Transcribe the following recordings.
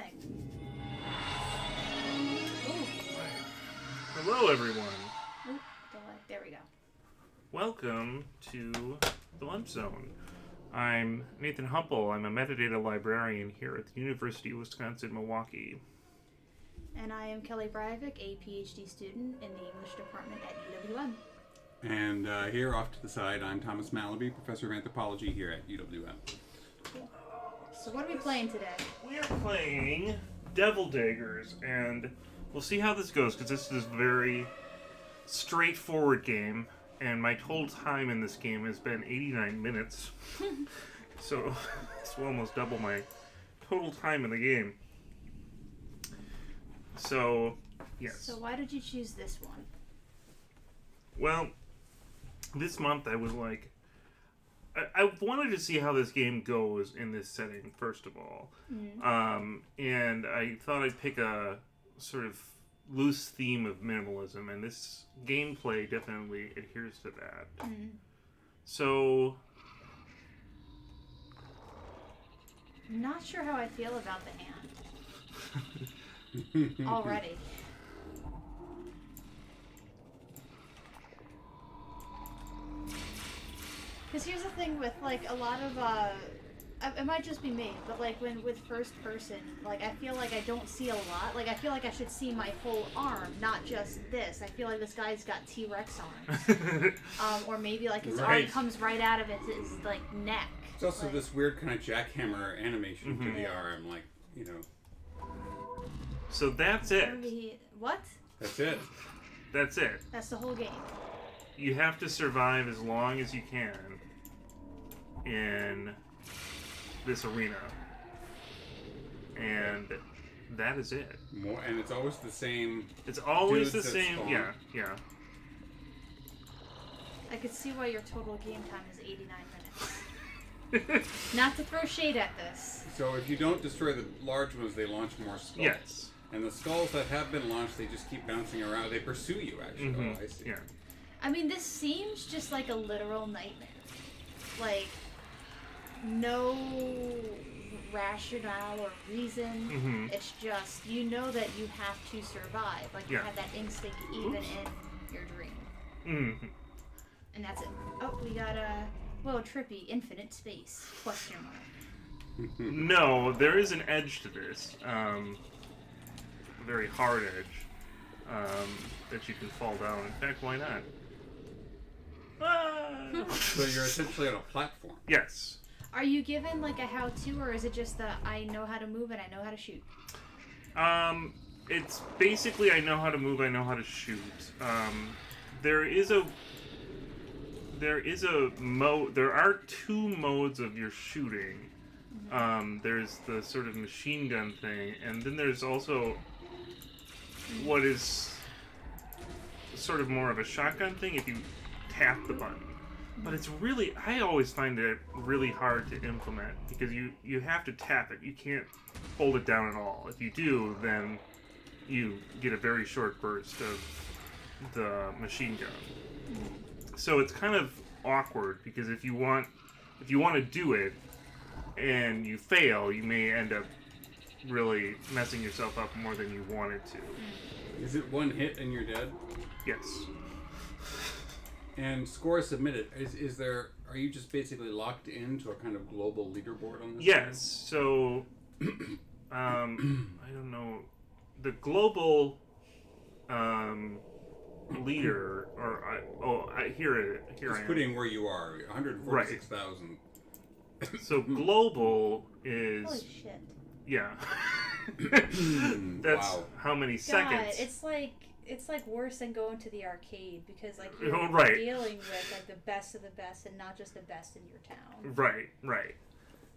thing. Hello, everyone. Oop. There we go. Welcome to the Lunch Zone. I'm Nathan Humpal. I'm a metadata librarian here at the University of Wisconsin Milwaukee. And I am Kelly Breivik, a PhD student in the English department at UWM. And uh, here off to the side, I'm Thomas Malaby, professor of anthropology here at UWM. So what are we playing today? We are playing Devil Daggers, and we'll see how this goes because this is a very straightforward game, and my total time in this game has been 89 minutes. so this will almost double my total time in the game. So, yes. So why did you choose this one? Well, this month I was like, I, I wanted to see how this game goes in this setting, first of all. Um, and I thought I'd pick a sort of loose theme of minimalism, and this gameplay definitely adheres to that. So, I'm not sure how I feel about the hand already. Because here's the thing with like a lot of uh, uh, it might just be me, but like when with first person, like I feel like I don't see a lot. Like I feel like I should see my whole arm, not just this. I feel like this guy's got T Rex arms, um, or maybe like his arm comes right out of his, his like neck. It's also Like- this weird kind of jackhammer animation Mhm. to the arm, like, you know, so that's it. What? that's it. That's it. That's the whole game. You have to survive as long as you can in this arena. And that is it. More, and it's always the same. It's always the same. spawn. Yeah, yeah. I could see why your total game time is 89 minutes. Not to throw shade at this. So if you don't destroy the large ones, they launch more skulls. yes. And the skulls that have been launched, they just keep bouncing around. They pursue you, actually. hmm Oh, I see. Yeah. I mean, this seems just like a literal nightmare. Like, no rationale or reason. hmm It's just, you know that you have to survive. Like, you Yeah. have that instinct even Oops. in your dream. hmm And that's it. Oh, we got a. Whoa, trippy. Infinite space. Question mark. No, there is an edge to this. Um, a very hard edge um, that you can fall down. In fact, why not? So you're essentially on a platform. yes. Are you given like a how to, or is it just that I know how to move and I know how to shoot? Um, it's basically I know how to move, I know how to shoot. Um, there is a there is a mode. There are two modes of your shooting. Um, there's the sort of machine gun thing, and then there's also what is sort of more of a shotgun thing if you tap the button. But it's really I always find it really hard to implement because you you have to tap it. You can't hold it down at all. If you do, then you get a very short burst of the machine gun. So it's kind of awkward because if you want if you want to do it and you fail, you may end up really messing yourself up more than you wanted to. Is it one hit and you're dead? Yes. And score submitted. Is, is there? Are you just basically locked into a kind of global leaderboard on this? Yes. So, um, I don't know. The global um, leader, or I, oh, I here it here Just I am. putting where you are, 146,000. So global is. Holy is shit. yeah. That's wow. how many God, seconds. it's like it's like worse than going to the arcade because like you're Oh, right. dealing with like the best of the best and not just the best in your town. Right, right.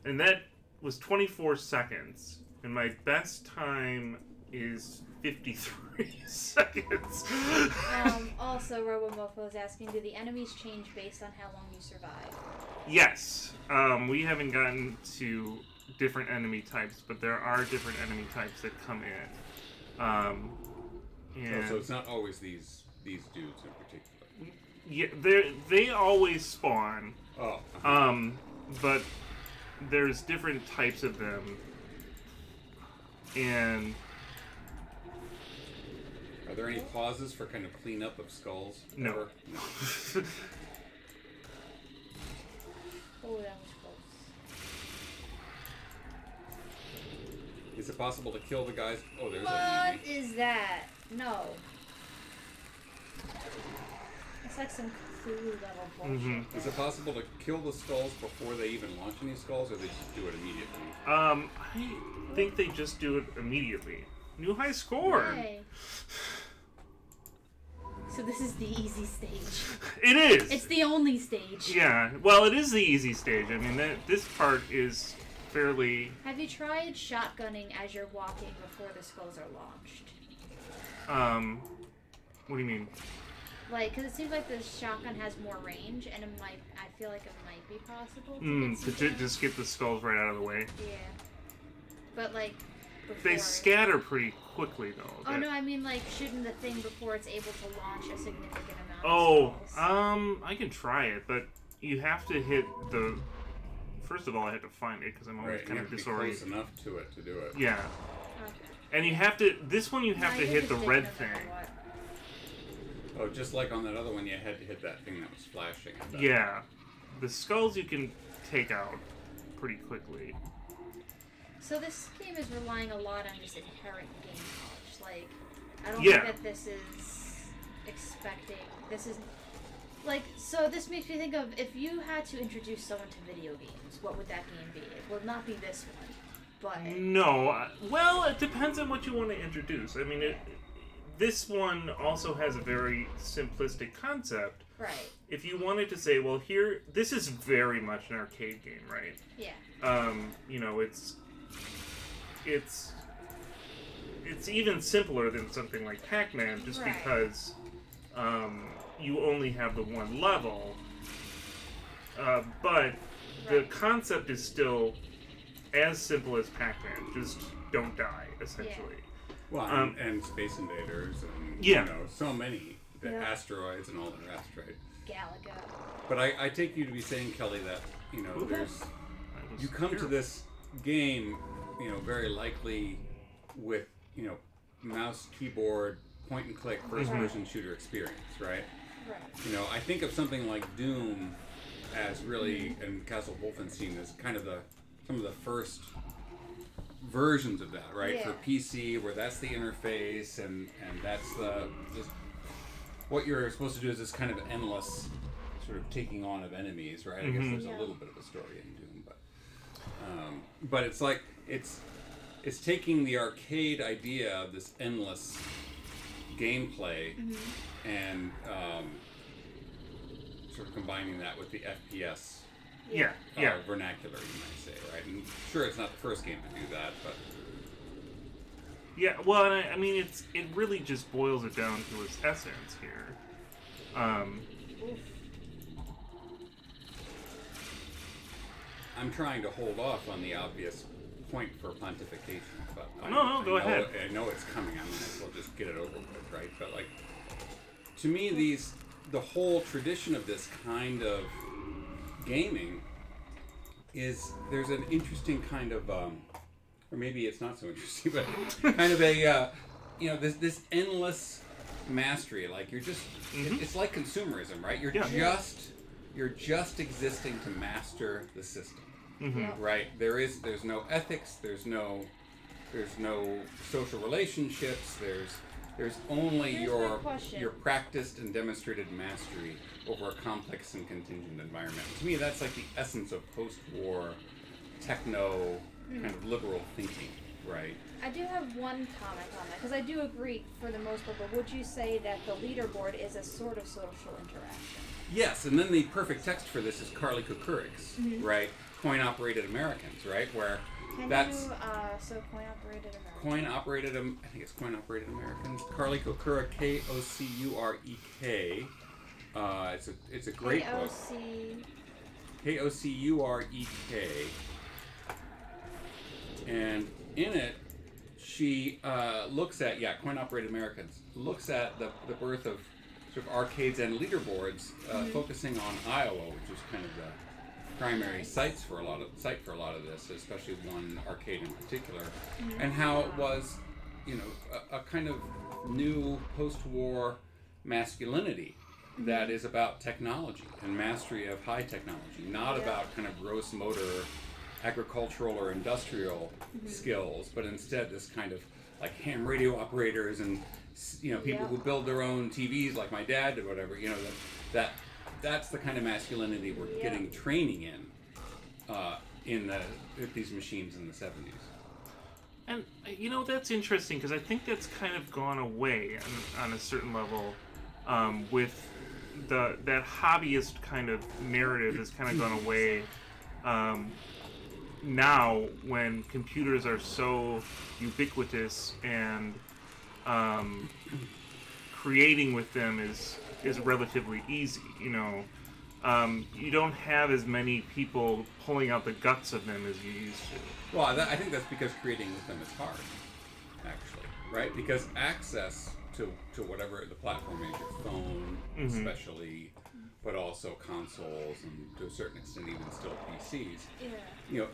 And that was 24 seconds. And my best time is 53 seconds. Um, also, RoboMofo is asking, do the enemies change based on how long you survive? yes. Um, we haven't gotten to different enemy types, but there are different enemy types that come in. Um, and So, so it's not always these these dudes in particular. yeah, they they always spawn. Oh. Um, but there's different types of them. and Are there any pauses for kind of cleanup of skulls? No. ever? No. Oh, that was close. Is it possible to kill the guys? Oh, there's a What Mimi. is that? No. It's like some Cthulhu level bullshit. Mhm. Is it possible to kill the skulls before they even launch any skulls, or they just do it immediately? um, I think they just do it immediately. New high score. Yay. So this is the easy stage. It is. It's the only stage. yeah. Well, it is the easy stage. I mean, that, this part is fairly. Have you tried shotgunning as you're walking before the skulls are launched? Um, what do you mean? Like, because it seems like the shotgun has more range, and it might. I feel like it might be possible to Mm, get to ju- just get the skulls right out of the way. Yeah. But like. Before... They scatter pretty quickly, though. Oh That- no, I mean like shooting the thing before it's able to launch a significant amount. Oh, um, I can try it, but you have to hit the. First of all, I have to find it because I'm always Right, kind have of to be close disoriented. enough to it to do it. Yeah, Okay. and you have to. This one you have No, to you hit the red dig no matter thing. Oh, just like on that other one, you had to hit that thing that was flashing. at that Yeah, the skulls you can take out pretty quickly. So this game is relying a lot on just inherent game knowledge. Like, I don't Yeah. think that this is expecting. This is like so. This makes me think of if you had to introduce someone to video games, what would that game be? It will not be this one, but No, uh, well, it depends on what you want to introduce. I mean, it, this one also has a very simplistic concept. right, If you wanted to say, well, here, this is very much an arcade game, right? yeah, um, you know, it's it's it's even simpler than something like Pac-Man, just Right. because um, you only have the one level. Uh, but the concept is still as simple as Pac-Man. Just don't die, essentially. Yeah. Well, Um, and, and Space Invaders, and Yeah. you know, so many the Yeah. asteroids and all the rest, right? Galaga. But I, I take you to be saying, Kelly, that you know, Ooh. there's you come to this game, you know, very likely with you know, mouse, keyboard, point and click, first person shooter experience, right? Right. You know, I think of something like Doom as really, and Castle Wolfenstein as kind of the some of the first versions of that, right? For PC, where that's the interface, and and that's the just what you're supposed to do is this kind of endless sort of taking on of enemies, right? I guess Mhm. there's Yeah. a little bit of a story in Doom, but um, but it's like it's it's taking the arcade idea of this endless gameplay and um, sort of combining that with the FPS Yeah, uh, yeah. vernacular, you might say, right? And sure, it's not the first game to do that, but Yeah, well, I, I mean, it's it really just boils it down to its essence here. Um, I'm trying to hold off on the obvious point for pontification. But I, No, no, I go ahead. I know it's coming. I mean, we'll just get it over with, right? But like, to me, these the whole tradition of this kind of gaming is there's an interesting kind of, um, or maybe it's not so interesting, but kind of a, uh, you know, this this endless mastery. Like you're just, it- Mhm. it's like consumerism, right? You're Yeah. just you're just existing to master the system mhm. Yeah. right there is there's no ethics there's no there's no social relationships there's there's only Here's your your practiced and demonstrated mastery over a complex and contingent environment to me that's like the essence of post-war techno kind of liberal thinking right I do have one comment on that because I do agree for the most part. But would you say that the leaderboard is a sort of social interaction? yes and then the perfect text for this is Carly Kocurek's right coin operated americans right where Can that's you uh, so coin operated American? Coin operated, Am- I think it's Coin operated Americans. Carly Kocurek, K O C U R E K. Uh, it's a it's a great book. K O C U R E K. And in it, she uh, looks at yeah, Coin operated Americans looks at the the birth of sort of arcades and leaderboards, uh, focusing on Iowa, which is kind of the primary sites for a lot of site for a lot of this, especially one arcade in particular, and how it was, you know, a, a kind of new post-war masculinity mm-hmm. that is about technology and mastery of high technology, not Yeah. about kind of gross motor agricultural or industrial mm-hmm. skills, but instead this kind of like ham radio operators and you know people Yeah. who build their own TVs like my dad or whatever. You know that that that's the kind of masculinity we're Yeah. getting training in uh, in the with these machines in the seventies. And you know that's interesting because I think that's kind of gone away on, on a certain level um, with the that hobbyist kind of narrative has kind of gone away um, now when computers are so ubiquitous and um, creating with them is is relatively easy. You know, um, you don't have as many people pulling out the guts of them as you used to. Well, that, I think that's because creating with them is hard, actually, right? Because access to, to whatever the platform is, your phone, Mhm. especially, but also consoles and to a certain extent even still PCs. Yeah. You know,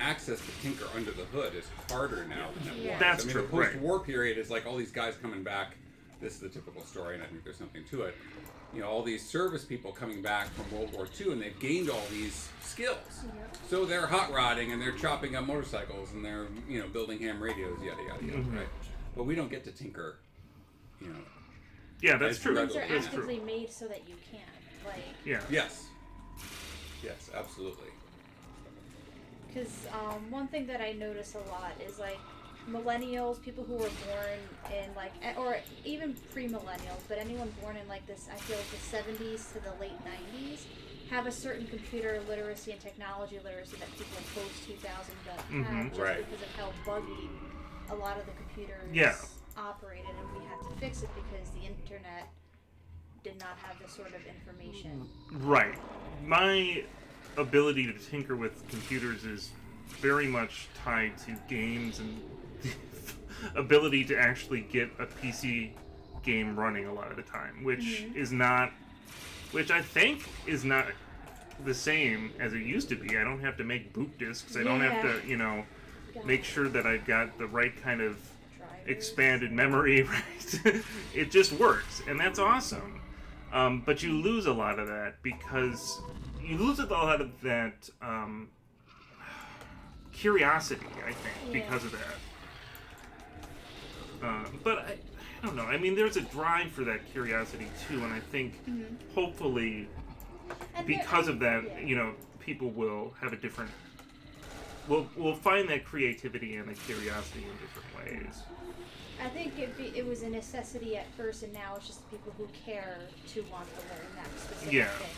access to tinker under the hood is harder now than it Yeah. was. That's I mean, true, the post-war period is like all these guys coming back. This is the typical story, and I think there's something to it. You know, all these service people coming back from World War II, and they've gained all these skills. Yep. So they're hot rodding and they're chopping up motorcycles and they're you know building ham radios, yada yada yada, Mhm. right? But we don't get to tinker, you know. Yeah, that's As true. Things are That's That's true. actively made so that you can. Like, Yeah. Yes. Yes, absolutely. because um, one thing that I notice a lot is like millennials, people who were born in like, eh, or even pre-millennials, but anyone born in like this, I feel like the 70s to the late 90s, have a certain computer literacy and technology literacy that people post 2000 don't have Mhm. just Right. because of how buggy a lot of the computers Yeah. operated, and we had to fix it because the internet did not have this sort of information. Right. My ability to tinker with computers is very much tied to games and ability to actually get a PC game running a lot of the time, which Mhm. is not, which I think is not the same as it used to be. I don't have to make boot disks. I don't have to, you know, make sure that I've got the right kind of expanded memory, right? it just works, and that's awesome. Um, but you lose a lot of that because you lose a lot of that um, curiosity, I think, Yeah. because of that. Um, but I, I don't know. I mean, there's a drive for that curiosity too, and I think Mhm. hopefully And there- because of that, yeah. you know, people will have a different. We'll, we'll find that creativity and the curiosity in different ways. I think it, be, it was a necessity at first, and now it's just the people who care to want to learn that specific Yeah. thing.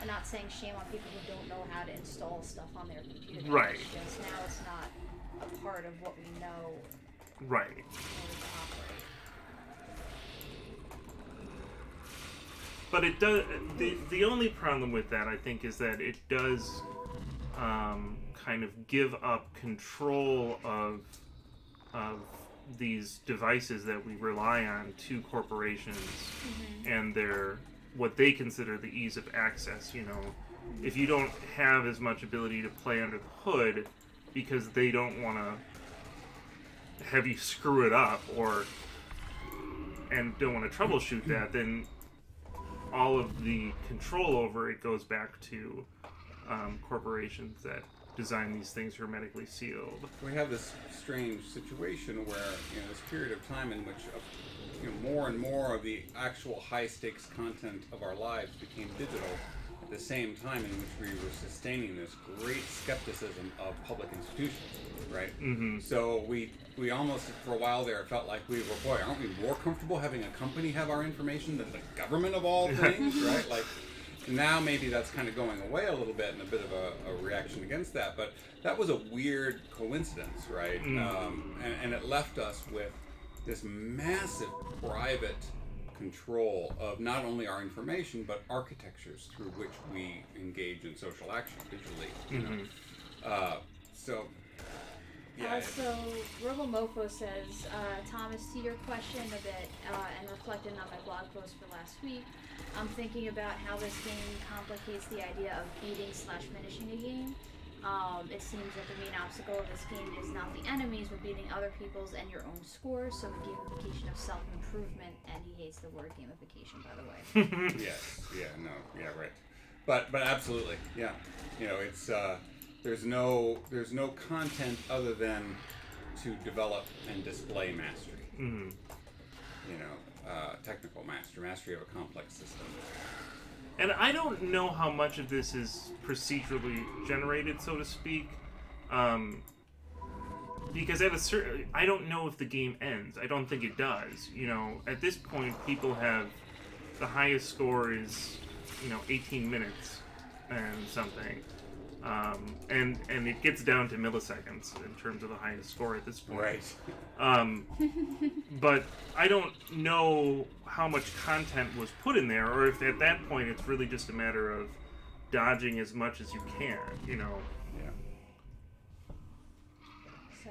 And I'm not saying shame on people who don't know how to install stuff on their computer. Right. Just now it's not a part of what we know Right. in order to operate. But it does. The the only problem with that, I think, is that it does um, kind of give up control of of these devices that we rely on to corporations and their what they consider the ease of access. You know, if you don't have as much ability to play under the hood because they don't want to have you screw it up or and don't want to troubleshoot that, then all of the control over it goes back to um, corporations that design these things hermetically sealed. We have this strange situation where, you know, this period of time in which, uh, you know, more and more of the actual high stakes content of our lives became digital at the same time in which we were sustaining this great skepticism of public institutions, right? Mm-hmm. So we we almost for a while there felt like we were boy, aren't we more comfortable having a company have our information than the government of all things, right? Like now maybe that's kind of going away a little bit and a bit of a, a reaction against that, but that was a weird coincidence, right? Mm. Um, and, and it left us with this massive private control of not only our information but architectures through which we engage in social action digitally. You know? Mhm. Uh, so, Yeah. Uh, so Robomofo says, uh, Thomas, to your question a bit, uh, and reflecting on my blog post for last week, I'm thinking about how this game complicates the idea of beating slash finishing a game. Um, it seems that the main obstacle of this game is not the enemies, but beating other people's and your own scores. So gamification of self improvement, and he hates the word gamification, by the way. yes. Yeah. No. Yeah. Right. But but absolutely. Yeah. You know, it's uh, there's no there's no content other than to develop and display mastery. Mhm. You know, uh, technical mastery, mastery of a complex system. And I don't know how much of this is procedurally generated, so to speak, um, because at a certain, I don't know if the game ends. I don't think it does. You know, at this point, people have the highest score is, you know, 18 minutes and something, um, and and it gets down to milliseconds in terms of the highest score at this point. Right. Um, but I don't know how much content was put in there, or if at that point it's really just a matter of dodging as much as you can. You know. Yeah. So,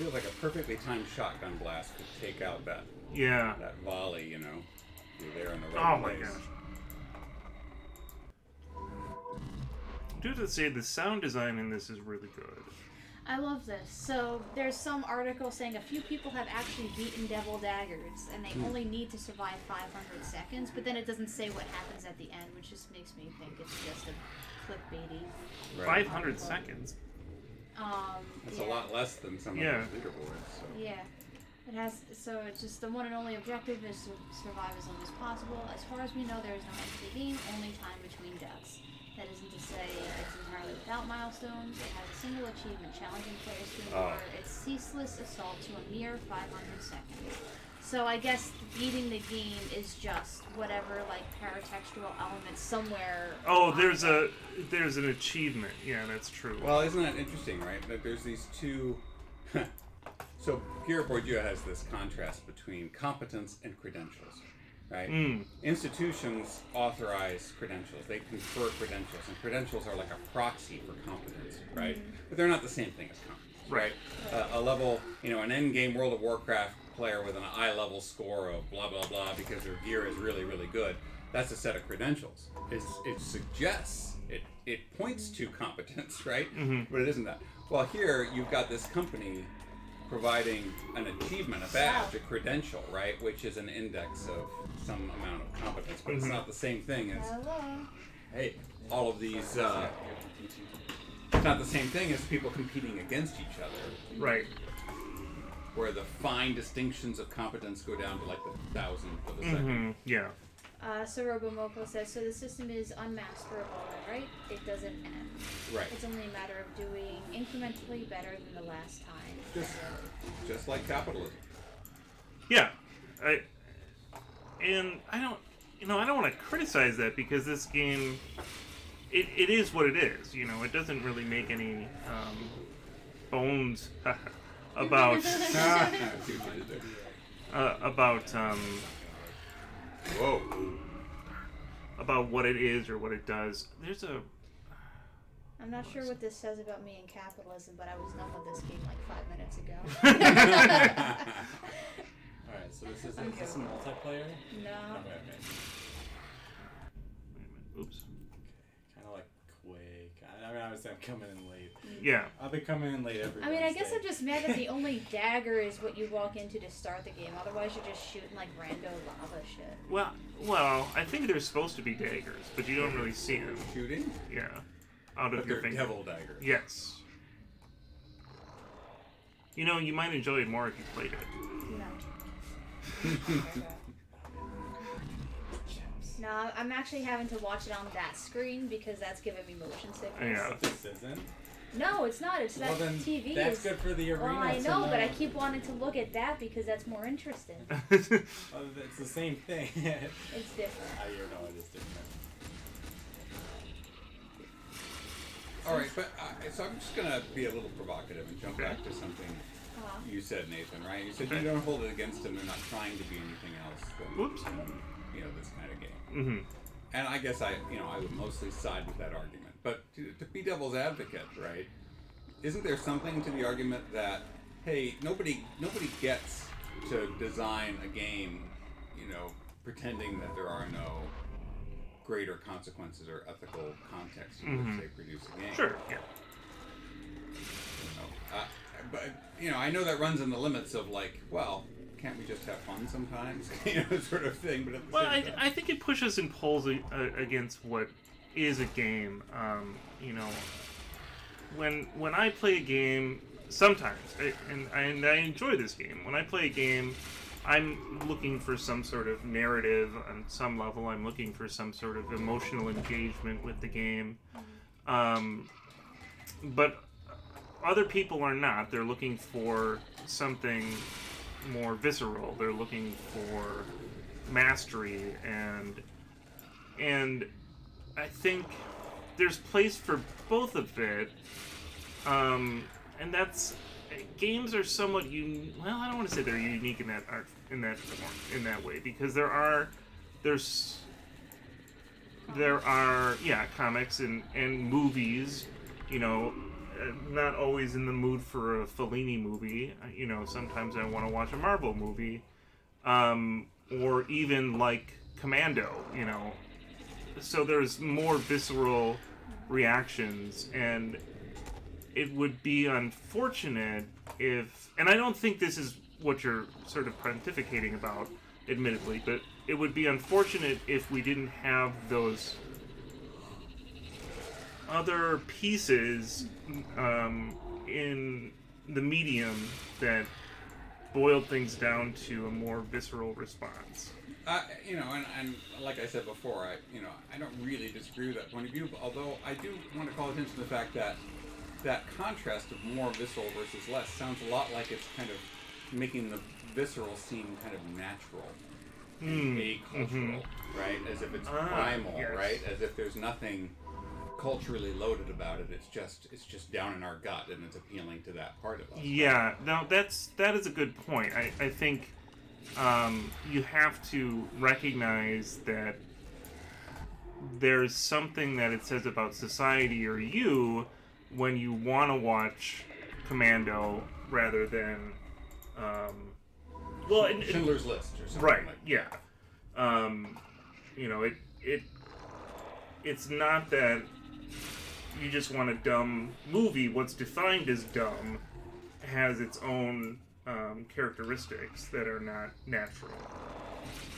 feels like a perfectly timed shotgun blast could take out that Yeah. that volley. You know, you're there in the right Oh my gosh. I do have to say the sound design in this is really good. I love this. So there's some article saying a few people have actually beaten Devil Daggers, and they hmm. only need to survive 500 seconds. But then it doesn't say what happens at the end, which just makes me think it's just a clickbaity. Right. 500 seconds. Um, That's yeah. a lot less than some Yeah. of those leaderboards. So. Yeah. It has so it's just the one and only objective is to survive as long as possible. As far as we know, there is no end to the game, only time between deaths. That isn't to say it's entirely without milestones. It has a single achievement challenging players to endure Oh. its ceaseless assault to a mere 500 seconds. So I guess beating the game is just whatever like paratextual element somewhere. Oh, there's it. a there's an achievement. Yeah, that's true. Well, isn't that interesting, right? That there's these two. so Pierre Bourdieu has this contrast between competence and credentials, right? Mm. Institutions authorize credentials; they confer credentials, and credentials are like a proxy for competence, right? But they're not the same thing as competence, right? Uh, a level, you know, an end-game World of Warcraft player with an eye-level score of blah blah blah because their gear is really really good. That's a set of credentials. It's, it suggests it it points to competence, right? But it isn't that. Well, here you've got this company providing an achievement, a badge, a credential, right, which is an index of some amount of competence, but it's not the same thing as Hello. hey, all of these. Uh, it's not the same thing as people competing against each other, Right. Where the fine distinctions of competence go down to like the thousandth of a second. hmm Yeah. Uh, so Robomofo says, so the system is unmasterable, right? It doesn't end. Right. It's only a matter of doing incrementally better than the last time. Just, just like capitalism. Yeah, I and I don't, you know, I don't want to criticize that because this game, it, it is what it is. You know, it doesn't really make any um, bones about what you did there. uh, about um, Whoa. about what it is or what it does. There's a I'm not sure what this says about me and capitalism, but I was done with this game like five minutes ago. Alright, so this is, is this a multiplayer? no. Okay, okay. oops. Kind of like Quake. I, I mean, obviously I'm coming in late. Yeah, I'll be coming in late every I mean, I guess I'm just mad that the only dagger is what you walk into to start the game. Otherwise, you're just shooting like rando lava shit. well, well, I think there's supposed to be daggers, but you don't really see them. Shooting? Yeah, out of But your they're finger. devil daggers. Yes. You know, you might enjoy it more if you played it. No. No, I'm actually having to watch it on that screen because that's giving me motion sickness. Yeah. This isn't. No, it's not. It's well, that then TV that's is. good for the arena. Well, I so know, but I keep wanting to look at that because that's more interesting. Oh, it's the same thing. It's different. I you know it is different. All right, but uh, so I'm just gonna be a little provocative and jump Okay. back to something Uh-huh. you said Nathan, right? You said Okay. you don't hold it against them. They're not trying to be anything else than, Whoops. you know this kind of game. Mm-hmm. And I guess I, you know, I would mostly side with that argument. But to, to be devil's advocate, right? Isn't there something to the argument that, hey, nobody, nobody gets to design a game, you know, pretending that there are no greater consequences or ethical context in Mhm. which they produce a game. Sure. Yeah. You know, uh, but you know, I know that runs in the limits of like, well, can't we just have fun sometimes? you know, sort of thing. But at the Well, same I, time, I think it pushes and pulls a, a, against what is a game. Um, you know, when when I play a game, sometimes, I, and, I, and I enjoy this game. When I play a game, I'm looking for some sort of narrative on some level. I'm looking for some sort of emotional engagement with the game. Um, but other people are not. They're looking for something more visceral. They're looking for mastery and and I think there's place for both of it. Um, and that's games are somewhat un- well, I don't want to say they're unique in that art in that form, in that way because there are there's there are yeah comics and and movies you know uh, not always in the mood for a Fellini movie Uh, you know sometimes I want to watch a Marvel movie um, or even like Commando you know so there's more visceral reactions and it would be unfortunate if and I don't think this is what you're sort of pontificating about admittedly but it would be unfortunate if we didn't have those other pieces um, in the medium that boiled things down to a more visceral response. Uh, you know, and, and like I said before, I you know I don't really disagree with that point of view. But although I do want to call attention to the fact that that contrast of more visceral versus less sounds a lot like it's kind of making the visceral seem kind of natural, Hmm, acultural, right? As if it's Ah, primal, yes. right? As if there's nothing culturally loaded about it. It's just it's just down in our gut, and it's appealing to that part of us. Yeah, no, that's that is a good point. I, I think um, you have to recognize that there's something that it says about society or you when you want to watch Commando rather than um, well, and- and- Schindler's List or something right like yeah. Um you know it it it's not that you just want a dumb movie. What's defined as dumb has its own um, characteristics that are not natural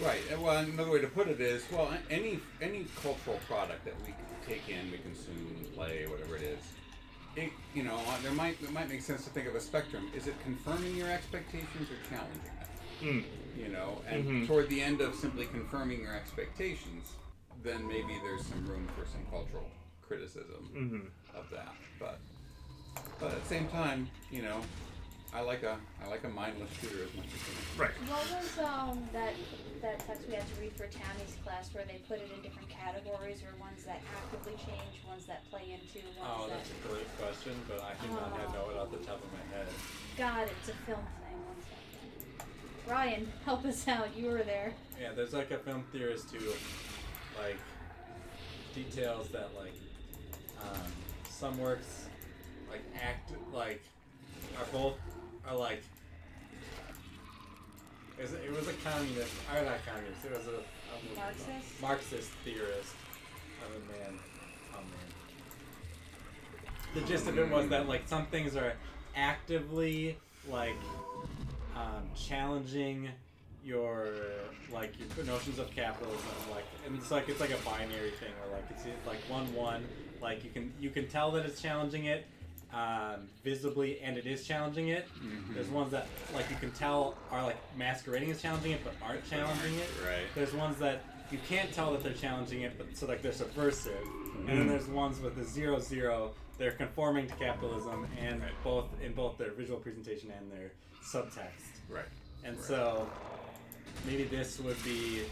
Right. Well, another way to put it is, well, any any cultural product that we take in, we consume, play, whatever it is, it you know, uh, there might it might make sense to think of a spectrum. Is it confirming your expectations or challenging them? Mm. You know, and Mhm. toward the end of simply confirming your expectations, then maybe there's some room for some cultural criticism hmm of that. But but at the same time, you know, I like a I like a mindless shooter as much as anything. right What was um that that text we had to read for Tammy's class where they put it in different categories or ones that actively change, ones that play into, ones Oh, that that's a great question, but I do not Oh. know it off the top of my head. God, it's a film thing. One second. Ryan, help us out. You were there. Yeah, there's like a film theorist who like details that like um, some works like act like are both are like. Is it, it was a communist or not communist it was a, a Marxist? Marxist theorist of a man oh man. The gist of it was that like some things are actively like um, challenging your like your notions of capitalism like and it's like it's like a binary thing where like it's like one one like you can you can tell that it's challenging it um, visibly and it is challenging it Mhm. there's ones that like you can tell are like masquerading as challenging it but aren't challenging it Right. there's ones that you can't tell that they're challenging it, but so like they're subversive. And then Mhm. there's ones with the zero zero. They're conforming to capitalism, and Right. both in both their visual presentation and their subtext. Right. And Right. so maybe this would be,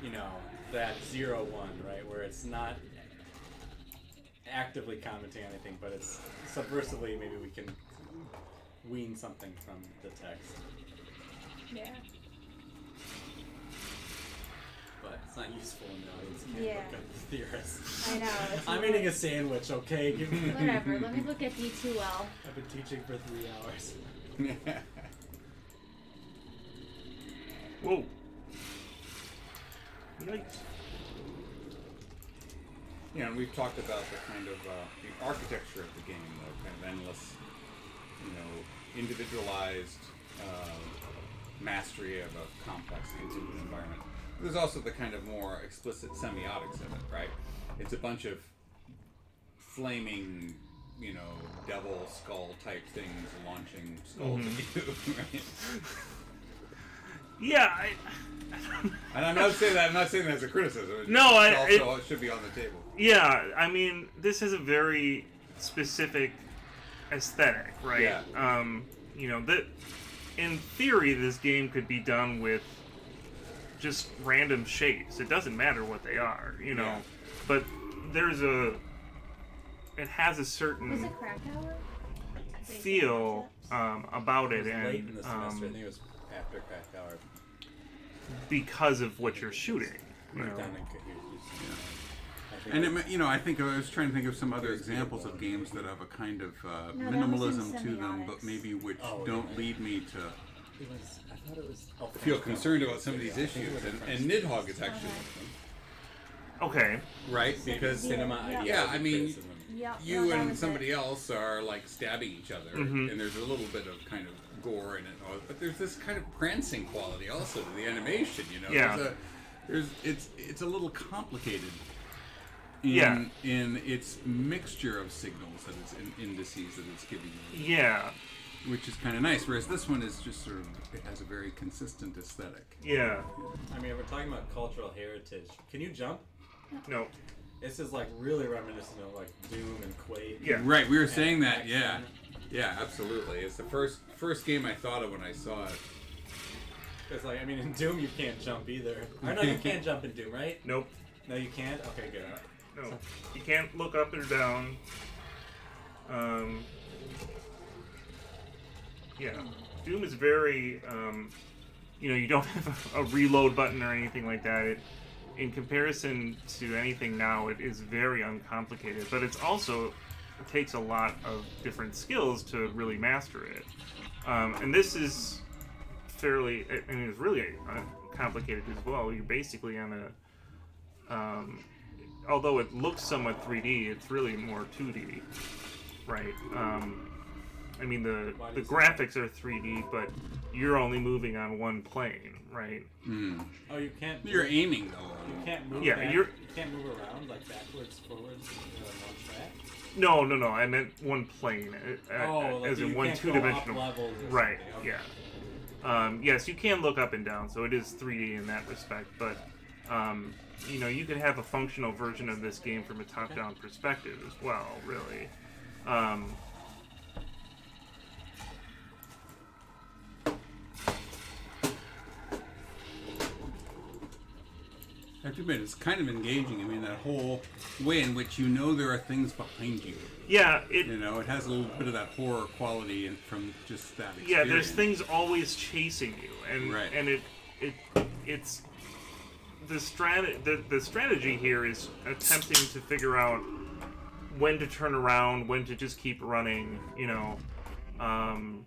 you know, that zero one, right, where it's not actively commenting on anything, but it's subversively. Maybe we can wean something from the text, Yeah. but it's not useful in the audience. You can't Yeah. look up the theorists. I know. I'm eating a sandwich. Okay, give me. Whatever. Let me look at D2L. I've been teaching for three hours. Whoa. Yikes. You know, and we've talked about the kind of uh, the architecture of the game, the kind of endless, you know, individualized uh, mastery of a complex continued environment. There's also the kind of more explicit semiotics of it, right? It's a bunch of flaming, you know, devil skull type things launching skulls at you. Right? Yeah, I, And I'm not saying that. I'm not saying that as a criticism. It's No, I- it's also it should be on the table. yeah. I mean, this has a very specific aesthetic, right? Yeah. Um, you know that in theory, this game could be done with just random shapes. It doesn't matter what they are, you know. Yeah. But there's a, it has a Was certain it Kracauer? feel um, about It it, was late in and the semester. I think it was after crack hour. because of what you're shooting. You know? down in Cahoots. I think And it it, you know, I think I was trying to think of some other examples of games that have a kind of uh, No, that was in minimalism to them, but maybe which Oh, don't yeah. lead me to was. I thought it was. Oh, feel concerned about some of these Yeah, I think it issues. And, French and film. Nidhogg is actually one of them, Okay. right? Because Cinema Yeah. Yeah, I mean. Yeah. you no, and somebody it. else are like stabbing each other, Mhm. and there's a little bit of kind of gore in it, and all, but there's this kind of prancing quality also to the animation. You know, Yeah. there's, a, there's it's it's a little complicated. In, Yeah. in its mixture of signals that it's in indices that it's giving you. Yeah. which is kind of nice. Whereas this one is just sort of it has a very consistent aesthetic. Yeah. I mean, we're talking about cultural heritage. Can you jump? No. This is like really reminiscent of like Doom and Quake. Yeah. Right, we were saying that. X Yeah, Men. Yeah, absolutely. It's the first first game I thought of when I saw it. It's like I mean, in Doom you can't jump either. Or no, you can't jump in Doom, right? Nope. No, you can't. Okay, good. No. You can't look up or down. Um. Yeah. Doom is very. Um, you know, you don't have a, a reload button or anything like that. It, in comparison to anything now, it is very uncomplicated. But it's also it takes a lot of different skills to really master it. Um, and this is fairly. I mean, it's really uh, complicated as well. You're basically on a. Um, although it looks somewhat 3D, it's really more 2D, right? Um, I mean, the the graphics are 3D, but you're only moving on one plane, right? Hmm. Oh, you can't. You're aiming though. You can't move. Yeah, back- you're- You can't move around like backwards, forwards, uh, on track. No, no, no. I meant one plane, uh, uh, Oh, like as in one two-dimensional. Right. okay. Yeah. Um, yes, you can look up and down, so it is 3D in that respect. But um, you know, you could have a functional version of this game from a top-down perspective as well. Really. Um, I have to admit, it's kind of engaging. I mean, that whole way in which you know there are things behind you. yeah. It. You know, it has a little bit of that horror quality in, from just that experience. yeah there's things always chasing you and Right. and it it it's the strat the, the strategy here is attempting to figure out when to turn around when to just keep running you know um,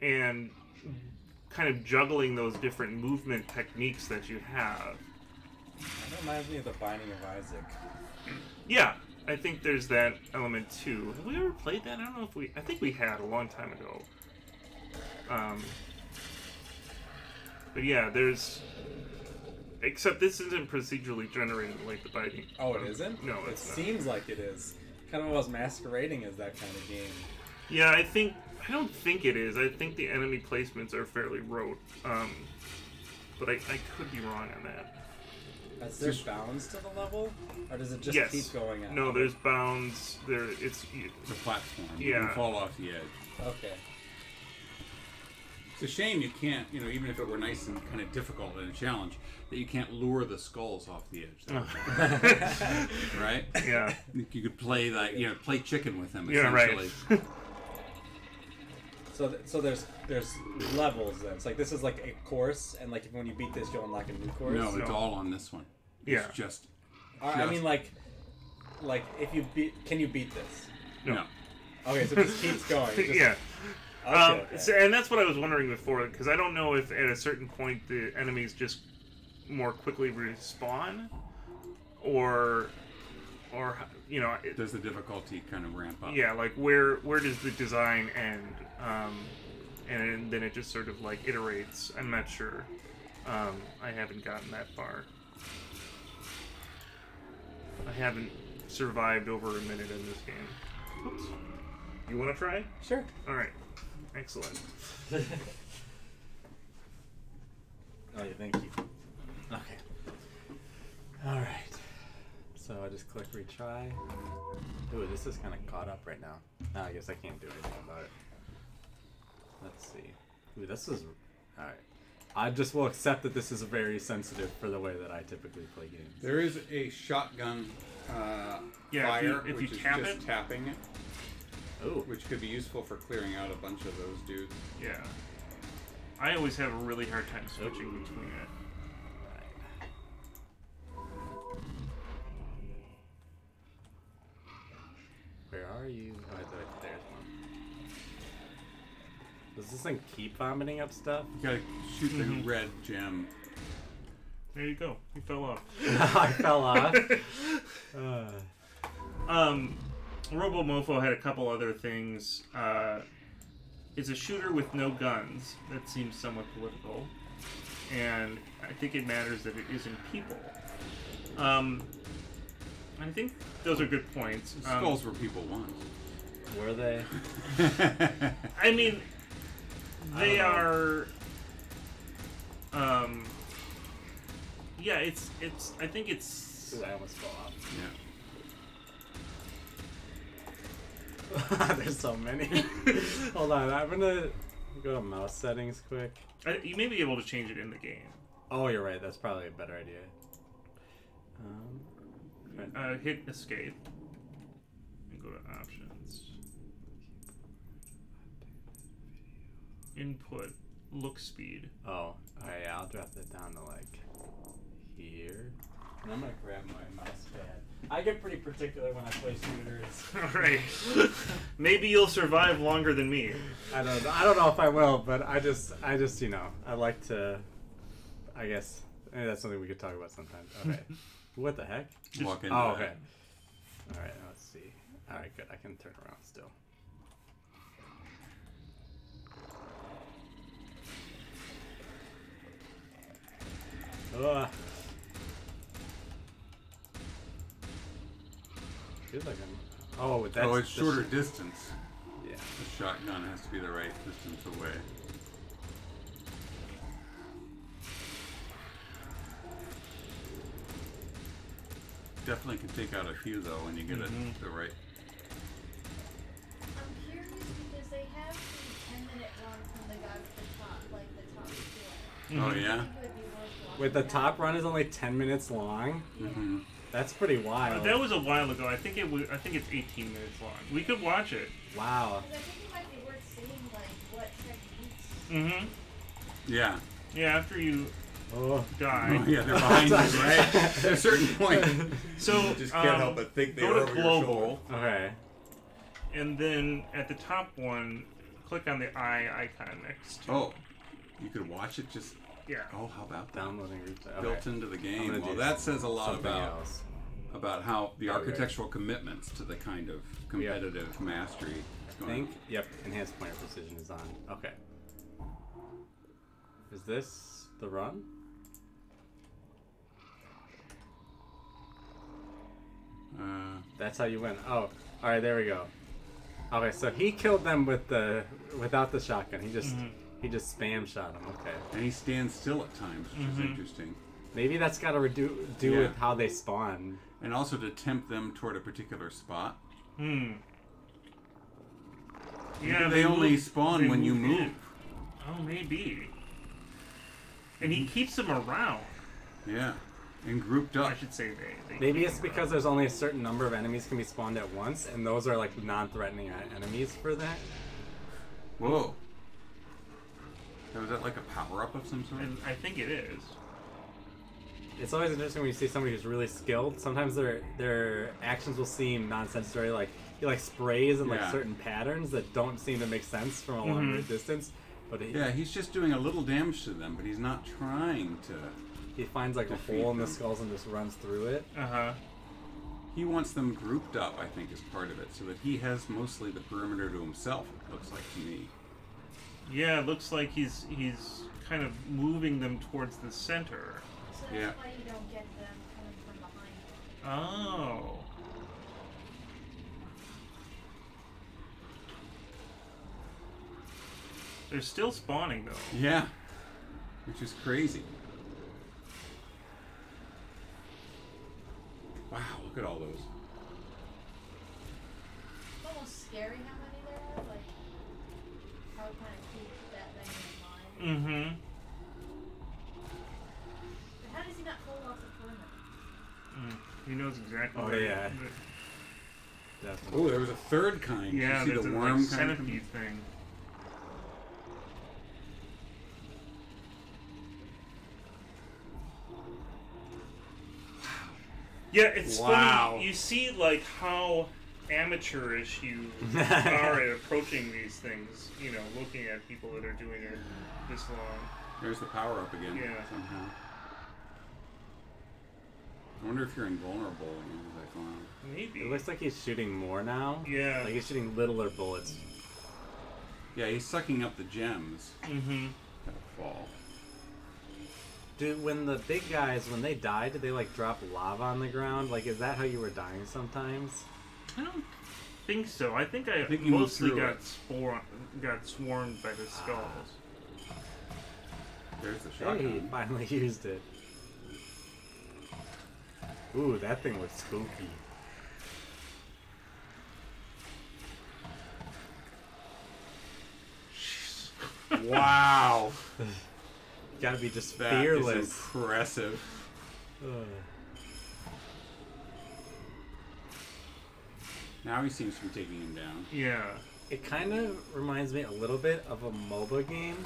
and kind of juggling those different movement techniques that you have That reminds me of the Binding of Isaac. yeah i think there's that element too have we ever played that i don't know if we i think we had a long time ago um, but yeah there's except this isn't procedurally generated like the binding Oh, it isn't. no it it's not seems like it is. Kind of was masquerading as that kind of game. yeah i think i don't think it is i think the enemy placements are fairly rote um, but I, I could be wrong on that Is there bounds to the level, or does it just yes keep going up? no there's bounds there it's the platform. You Yeah. can fall off the edge. Okay. It's a shame you can't, you know, even if it were nice and kind of difficult and a challenge, that you can't lure the skulls off the edge. That would- right? yeah You could play like, you know, play chicken with them. yeah right Essentially. So, th- so there's there's levels then. It's like this is like a course, and like when you beat this, you'll unlock a new course. No, it's No. all on this one. Yeah. It's just Or, I just- mean, like, like if you beat, can you beat this? no. Okay, so it just keeps going. Just- yeah. Okay, um, okay. so- and that's what I was wondering before, because I don't know if at a certain point the enemies just more quickly respawn, or, or you know, it, Does the difficulty kind of ramp up? yeah, like where where does the design end? Um, and then it just sort of like iterates. I'm not sure. Um, I haven't gotten that far. I haven't survived over a minute in this game. Oops. You want to try? Sure. All right. Excellent. Oh, yeah, thank you. Okay. All right. So I just click retry. Ooh, this is kind of caught up right now. No, I guess I can't do anything about it. Let's see. Ooh, this is. All right. I just will accept that this is very sensitive for the way that I typically play games. There is a shotgun uh, Yeah, if you- fire, if you which is tap just it- tapping it, Ooh. which could be useful for clearing out a bunch of those dudes. Yeah. I always have a really hard time switching between it. Where are you? Oh, there, there's one. Does this thing keep vomiting up stuff? You gotta shoot the Mhm. red gem. There you go. You fell off. I fell off. Uh, Um, Robomofo had a couple other things. Uh, it's a shooter with no guns. That seems somewhat political, and I think it matters that it isn't people. Um, I think those are good points. Um, Skulls were people once. were they? I mean, they I are. Um. Yeah, it's it's. I think it's. Ooh, I almost fell off. yeah. There's so many. Hold on, I'm gonna go to mouse settings quick. I, you may be able to change it in the game. Oh, you're right. That's probably a better idea. Um, right. Uh, hit escape and go to options. Input look speed. oh, alright. I'll drop that down to like here. And I'm gonna grab my mouse pad. I get pretty particular when I play shooters. All right. Maybe you'll survive longer than me. I don't. know- I don't know if I will, but I just, I just, you know, I like to. I guess maybe that's something we could talk about sometime. Okay. what the heck? Walk into Oh, okay. All right. Let's see. All right, good. I can turn around still. Ugh. Feels like I'm. Oh, that's oh, it's shorter sh- distance. Yeah. The shotgun has to be the right distance away. Definitely can take out a few though when you get Mhm. it the right. I'm curious because they have the 10 minute one from the guy with the top, like the top score. Oh. I yeah. Think it would be worth watching Wait, the top run is only 10 minutes long? Yeah. hmm That's pretty Uh, wild. that was a while ago. I think it was. I think it's 18 minutes long. We could watch it. wow. Because I think it might be worth seeing, like, what techniques. Mm-hmm. Yeah. Yeah. After you Oh. die. Oh yeah, they're behind you, right? At a certain point, So you just can't um, help but think they go are to over your global, shoulder. Okay. and then at the top one, click on the eye icon next. to Oh, you could watch it just. Yeah. Oh, how about that? Downloading replay. Built into the game. Well, that says a lot about else. about how the right. architectural commitments to the kind of competitive mastery is I going. think, yep, enhanced pointer precision is on. Okay. Is this the run? Uh, That's how you win. Oh, alright, there we go. Okay, so he killed them with the without the shotgun. He just Mhm. He just spam shot them. Okay. and he stands still at times, which is Mhm. interesting. Maybe that's got to redo do Yeah. with how they spawn. And also to tempt them toward a particular spot. Hmm. Maybe they only move- spawn they when you in. move. Oh, maybe. And he keeps them around. Yeah, and grouped up. I should say they. they Maybe it's because around. there's only a certain number of enemies can be spawned at once, and those are like non-threatening enemies for that. Whoa, is that like a power up of some sort? And I think it is. It's always interesting when you see somebody who's really skilled. Sometimes their their actions will seem nonsensory, like he like sprays in like Yeah. certain patterns that don't seem to make sense from a longer Mhm. distance. But he, Yeah, he's just doing a little damage to them, but he's not trying to. he finds like a hole in the skulls and just runs through it. Uh huh. He wants them grouped up, I think, is part of it, so that he has mostly the perimeter to himself. It looks like to me. Yeah, it looks like he's he's kind of moving them towards the center. So that's Yeah. why you don't get them coming from behind. Oh. They're still spawning though. Yeah, which is crazy. Wow, look at all those. It's almost scary how Mm-hmm. But how does he not fall off the perimeter? Mm. He knows exactly. Oh, where- yeah. Definitely. Oh, there was a third kind. Did Yeah, you see the a worm like, kind? centipede thing. Yeah, it's Wow. funny. You see, like how amateurish you are at approaching these things. You know, looking at people that are doing it this long. There's the power up again. Yeah. Somehow. I wonder if you're invulnerable when you use that clown. Maybe. It looks like he's shooting more now. Yeah. Like he's shooting littler bullets. Yeah, he's sucking up the gems mm-hmm. that fall. Dude, when the big guys, when they die, did they like drop lava on the ground? Like, is that how you were dying sometimes? I don't think so. I think I, think mostly got it. spore, got swarmed by the skulls. There's the Hey, shotgun. he finally used it. Ooh, that thing looks spooky. Wow, Gotta be just that is fearless. impressive. Ugh. Now he seems to be taking him down. Yeah. It kind of reminds me a little bit of a MOBA game,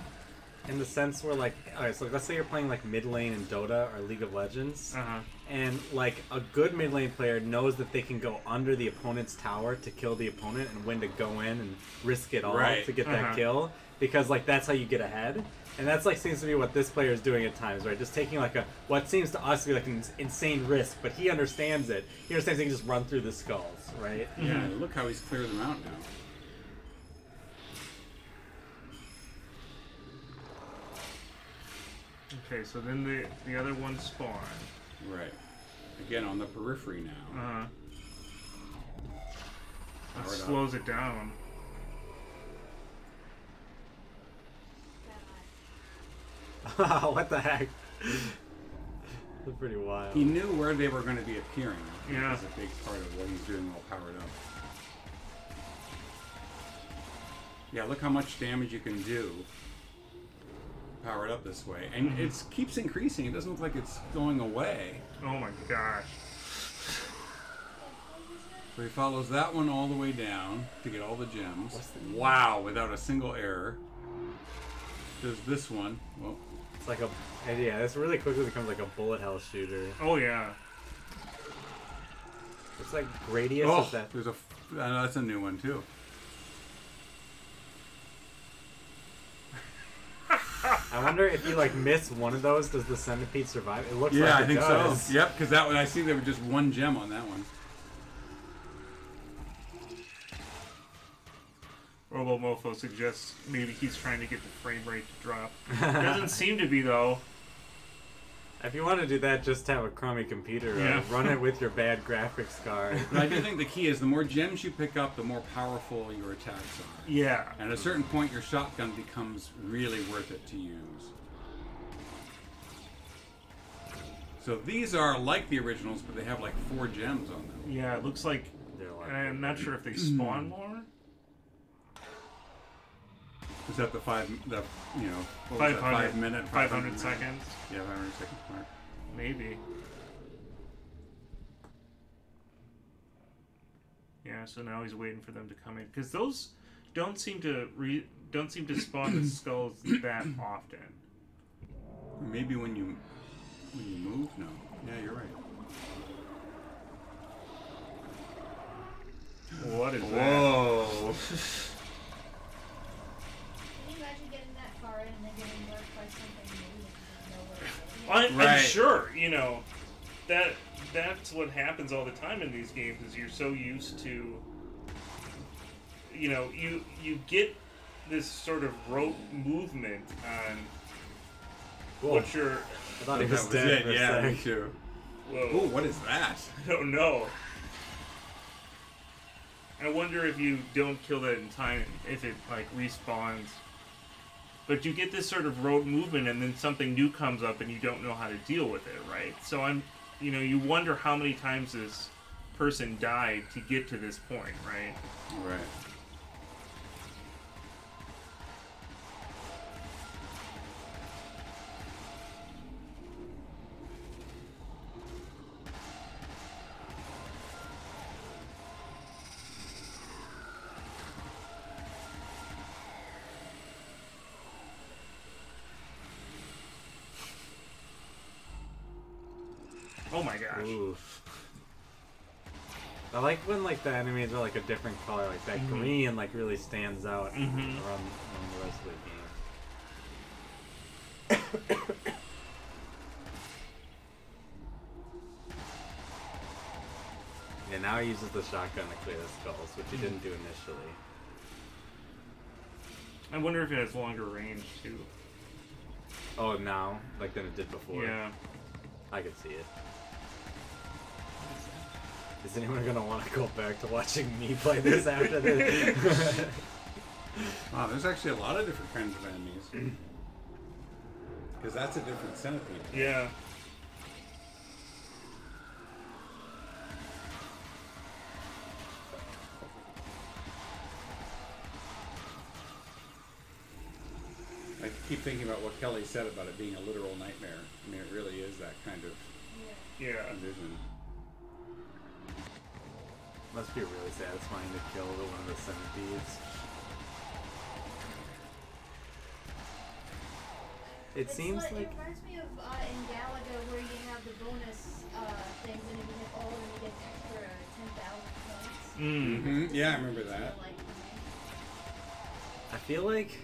in the sense where like, alright, so let's say you're playing like mid lane in Dota or League of Legends, Uh huh. and like a good mid lane player knows that they can go under the opponent's tower to kill the opponent and when to go in and risk it all Right. to get that Uh-huh. kill, because like that's how you get ahead. And that's like seems to be what this player is doing at times, right? Just taking like a what seems to us to be like an insane risk, but he understands it. He understands he can just run through the skulls, right? Yeah, Mhm. look how he's cleared them out now. Okay, so then the the other one spawn. Right. Again on the periphery now. Uh huh. That Powered up. slows it down. What the heck? That's pretty wild. He knew where they were going to be appearing. Yeah. That's a big part of what he's doing all powered up. Yeah, look how much damage you can do powered up this way. And Mhm. it keeps increasing. It doesn't look like it's going away. Oh my gosh. So he follows that one all the way down to get all the gems. The- Wow, without a single error. There's this one. Well, It's like a and yeah. This really quickly becomes like a bullet hell shooter. Oh yeah. It's like Gradius. oh, is that there's a. f- I know that's a new one too. I wonder if you like miss one of those, does the centipede survive? It looks like Yeah, like I it think does. so. Yep, because that one I see there was just one gem on that one. Robomofo suggests maybe he's trying to get the frame rate to drop. Doesn't seem to be though. If you want to do that, just have a crummy computer. Uh, yeah. Or run it with your bad graphics card. But I do think the key is the more gems you pick up, the more powerful your attacks are. Yeah. And at a certain point, your shotgun becomes really worth it to use. So these are like the originals, but they have like four gems on them. Yeah, it looks like They're like, I'm not sure if they spawn more. Is that the five, the you know, what was that, 500 five minute, 500 minute? seconds, Yeah, 500 second mark. maybe. Yeah, so now he's waiting for them to come in because those don't seem to re- don't seem to spawn the skulls that often. Maybe when you when you move. No. Yeah, you're right. What is that? Whoa. Can you imagine getting that far in and then getting worked by something new that you didn't know what it was? I, I'm Right. sure, you know, that that's what happens all the time in these games. Is you're so used to, you know, you you get this sort of rote movement on Cool. what you're. I thought he That was was dead it. for Yeah, me sec. too. Whoa, Ooh, what is that? I don't know. I wonder if you don't kill that in time, if it like respawns. But you get this sort of road movement, and then something new comes up, and you don't know how to deal with it, right? So I'm, you know, you wonder how many times this person died to get to this point, right? Right. Oh my gosh. Oof. I like when like the enemies are like a different color, like that Mhm. green like really stands out Mhm. around, around the rest of the game. yeah, now he uses the shotgun to clear the skulls, which he Mhm. didn't do initially. I wonder if it has longer range too. Oh, now like than it did before. Yeah. I could see it. Is anyone gonna want to go back to watching me play this after this? Wow, there's actually a lot of different kinds of enemies. Because that's a different centipede. Yeah. I keep thinking about what Kelly said about it being a literal nightmare. I mean, it really is that kind of Yeah. vision. Must be really satisfying to kill the one of the centipedes. It It's seems like, like it reminds me of uh, in Galaga where you have the bonus uh, things and if you hit all of them you get extra ten thousand points. Mm. hmm Yeah, I remember that. I feel like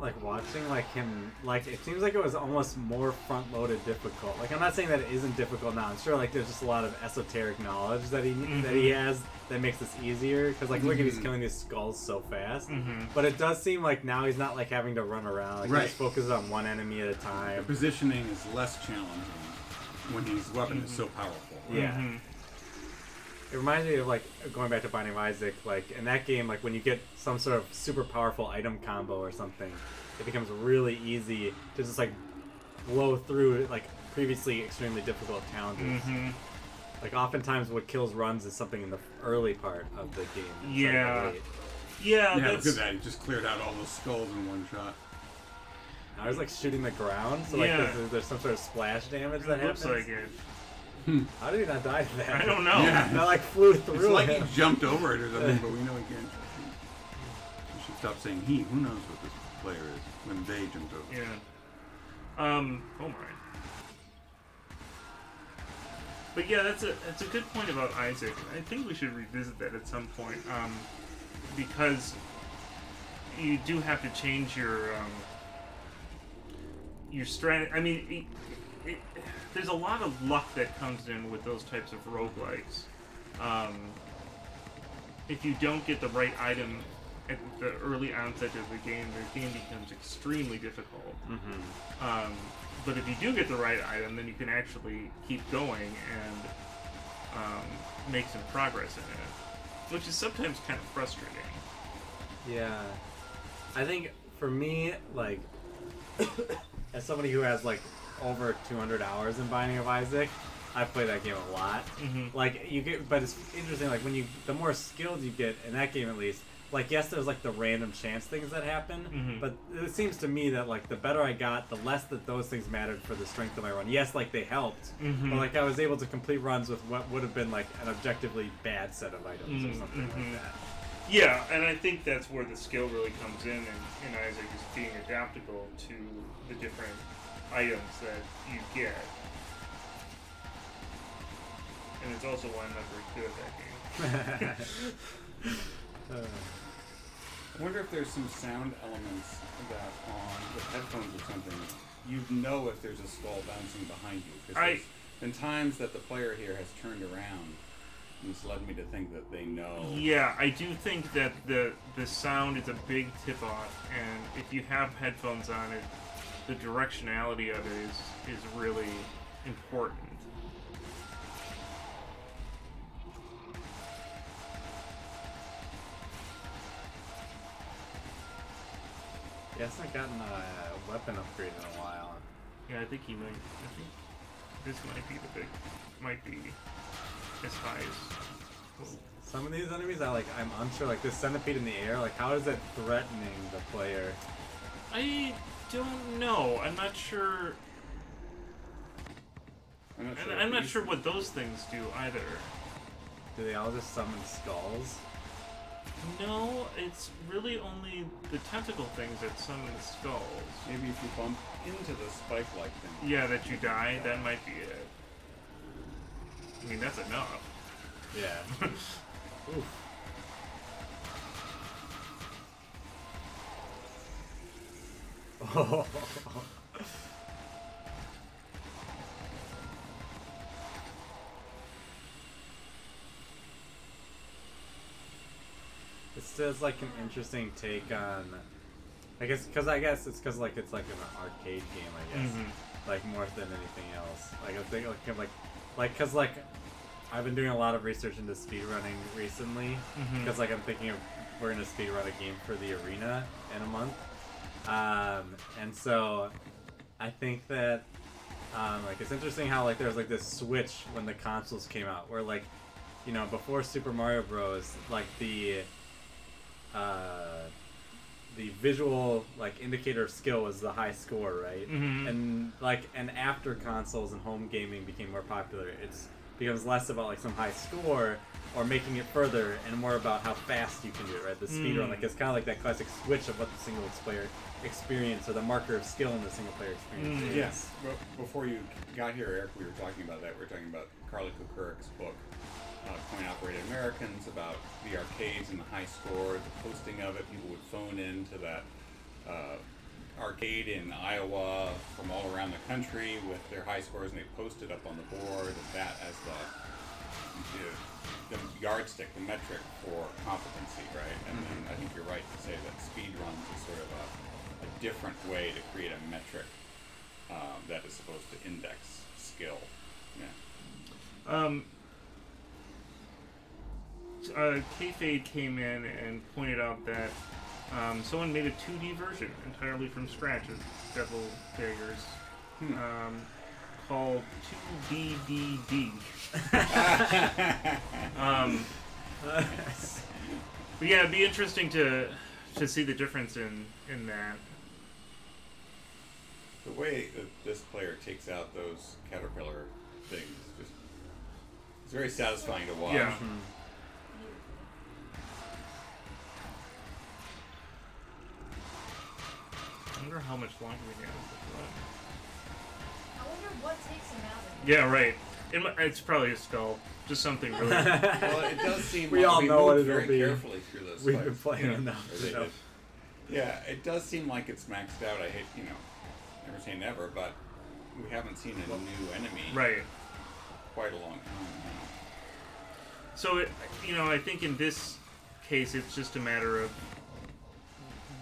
like watching like him like it seems like it was almost more front loaded difficult. Like I'm not saying that it isn't difficult now. I'm sure like there's just a lot of esoteric knowledge that he that he Mhm. has that makes this easier because like look at he's Mhm. killing these skulls so fast. hmm But it does seem like now he's not like having to run around. Like he Right. just focuses on one enemy at a The time. positioning is less challenging when his weapon is so powerful. Yeah. It reminds me of like going back to Binding of Isaac, like in that game, like when you get some sort of super powerful item combo or something, it becomes really easy to just like blow through like previously extremely difficult challenges. hmm Like oftentimes, what kills runs is something in the early part of the game. instead of the Yeah. Yeah, Yeah, look at that. He just cleared out all those skulls in one shot. I was like shooting the ground, so like Yeah. there's, there's some sort of splash damage that it looks happens. like it. How did he not die to that? I don't know. Yeah. That like flew through It's like him. he jumped over it or something, but we know he can't. You should stop saying he. Who knows what this player is when they jumped over? Yeah. Um. Oh my. But yeah, that's a that's a good point about Isaac. I think we should revisit that at some point, um, because you do have to change your um, your strategy. I mean, it, there's a lot of luck that comes in with those types of roguelikes. Um, if you don't get the right item at the early onset of the game, the game becomes extremely difficult. Mhm. Um, but if you do get the right item, then you can actually keep going and um, make some progress in it, which is sometimes kind of frustrating. Yeah. I think for me, like, as somebody who has like over 200 hours in Binding of Isaac, I play that game a lot. Mhm. Like you get, but it's interesting. Like when you, the more skilled you get in that game, at least. Like yes, there's like the random chance things that happen, Mhm. but it seems to me that like the better I got, the less that those things mattered for the strength of my run. Yes, like they helped, Mhm. but like I was able to complete runs with what would have been like an objectively bad set of items or Mhm, something like that. Yeah, and I think that's where the skill really comes in, and, and Isaac is being adaptable to the different items that you get. And it's also why I'm not very good at that game. Uh, I wonder if there's some sound elements that on the headphones or something, you'd know if there's a skull bouncing behind you. Because I- there's been times that the player here has turned around, and it's led me to think that they know. Yeah, I do think that the the sound is a big tip off, and if you have headphones on, it the directionality of it is is really important. yeah, it's not gotten a weapon upgrade in a while. Yeah, I think he might. I think this might be the big, might be as high as. Some of these enemies, I like. I'm unsure. Like this centipede in the air. Like, how is it threatening the player? I don't know. I'm not sure. I'm not sure. I'm not sure what those things do either. Do they all just summon skulls? No, it's really only the tentacle things that summon skulls. Maybe if you bump into the spike-like thing. Yeah, that you die, that might be it. I mean, that's enough. Yeah. Oof. Oh. It's just like an interesting take on, I guess, because I guess it's because like it's like an arcade game, I guess, Mhm. like more than anything else. Like I think like like like because like I've been doing a lot of research into speedrunning recently because like I'm thinking of we're gonna speedrun a game for the arena in a month, um, and so I think that um, like it's interesting how like there's like this switch when the consoles came out where like you know before Super Mario Bros like the uh, the visual like indicator of skill was the high score right Mhm. and like and after consoles and home gaming became more popular it's becomes less about like some high score or making it further and more about how fast you can do it right the speed run Mm. like it's kind of like that classic switch of what the single player experience or the marker of skill in the single player experience Mm. is. Yes. Before you got here, Eric, we were talking about that. We were talking about Carly Kocurek's book, uh, Coin Operated Americans, about the arcades and the high score, the posting of it. People would phone in to that uh, arcade in Iowa from all around the country with their high scores, and they posted up on the board that as the, the, the yardstick, the metric for competency, right? And then I think you're right to say that speed runs is sort of a, a different way to create a metric um, that is supposed to index skill. Yeah. Um, uh, came in and pointed out that um, someone made a 2D version entirely from scratch of Devil Daggers Hmm. um, called 2DDD. um, but yeah, it'd be interesting to to see the difference in in that. the way that this player takes out those caterpillar things is just it's very satisfying to watch. Yeah. Hmm. I wonder how much longer we have. I wonder what takes him out of Yeah, right. It, it's probably a skull. Just something really. Well, it does seem We like all we know what moved it'll very be. carefully through those We've fights. been playing Yeah. enough Or know. Yeah, it does seem like it's maxed out. I hate, you know, never say never, but we haven't seen a new enemy right. quite a long time now. So, it, you know, I think in this case, it's just a matter of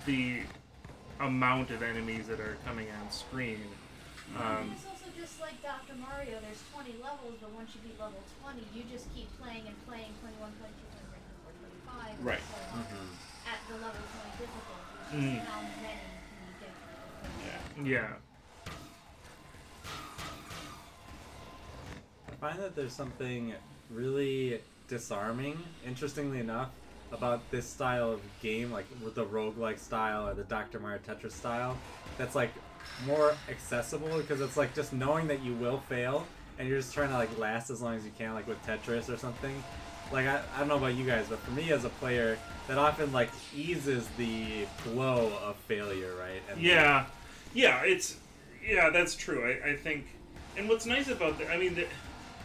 the amount of enemies that are coming on screen. Um, it's also just like Dr. Mario, there's 20 levels, but once you beat level 20, you just keep playing and playing 21, 22, 23, 24, 25, Right. so on. Mhm. At the level 20 difficulty, Mm. how many can you get. Yeah. yeah. I find that there's something really disarming, interestingly enough, about this style of game, like with the roguelike style or the Dr. Mario Tetris style, that's like more accessible because it's like just knowing that you will fail and you're just trying to like last as long as you can, like with Tetris or something. like I, I don't know about you guys, but for me as a player, that often like eases the blow of failure, right? And Yeah, yeah, it's yeah, that's true. I, I think, and what's nice about the, I mean, the,